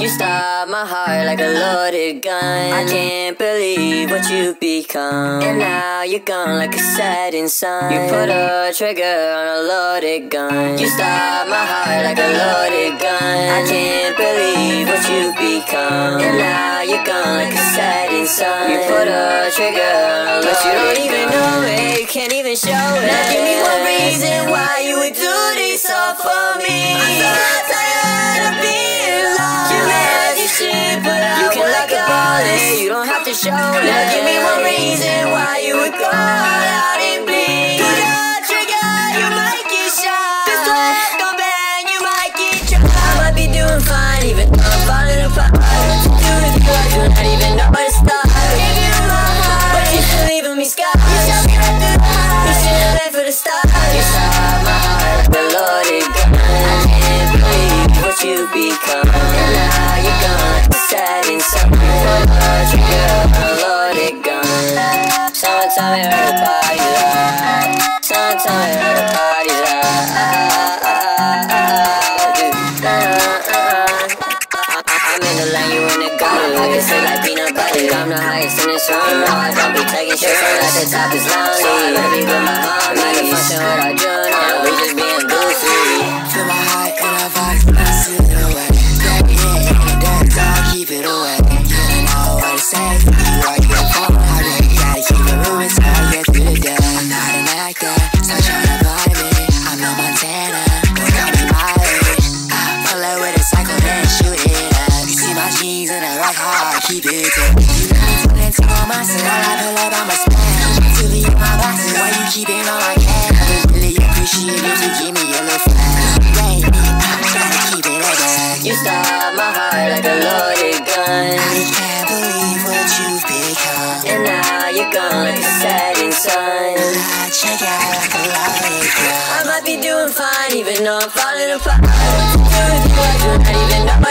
You stop my heart like a loaded gun. I can't believe what you've become. And now you're gone like a setting sun. You put a trigger on a loaded gun. You stop my heart like a loaded gun. I can't believe what you've become. And now you're gone like a setting sun. You put a trigger on a loaded gun. But you don't even know it, you can't even show it. Now give me one reason why you would do this all for show. Now give me one reason why you would go out and bleed. The trigger, you might get shot. This left go bang, you might get shot. I might be doing fine, even though I'm falling apart. Do you, I do not even know where to start. Give you my heart, but you still leaving me scarred. You shot me right through the heart. You should've left for the start. Tell me where the party's at. Where the party's. I'm in the lane, you in the gutter. Pockets feel like peanut butter. I'm the highest in this room. No, I don't be taking shit from at the top is lonely. I be with my homies. Give me a little. Rain me, I'm tryna keep it that. You stop my heart like a loaded gun. I can't believe what you've become. And now you're gone like a setting sun. I check out like a lollipop. I might be doing fine, even though I'm falling apart. What to you, I do not even know to.